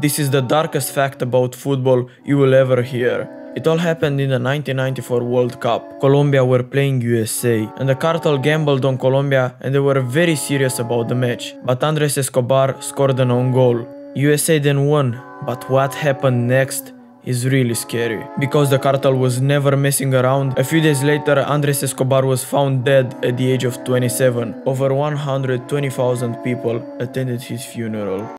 This is the darkest fact about football you will ever hear. It all happened in the 1994 World Cup. Colombia were playing USA, and the cartel gambled on Colombia and they were very serious about the match. But Andres Escobar scored an own goal. USA then won, but what happened next is really scary. Because the cartel was never messing around, a few days later Andres Escobar was found dead at the age of 27. Over 120,000 people attended his funeral.